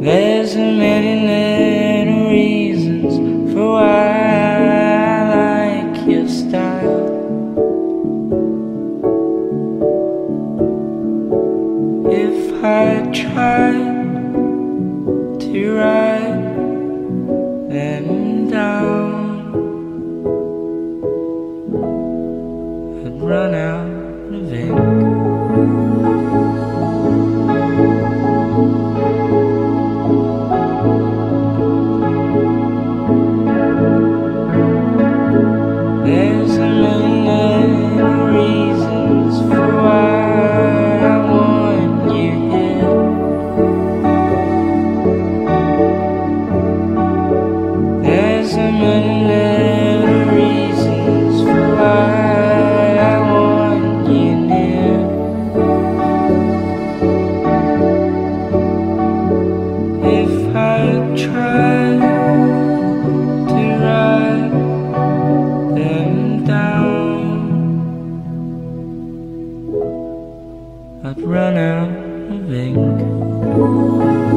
There's a million little reasons for why I like your style. If I tried to write them down, I'd run out of ink. I'd run out of ink.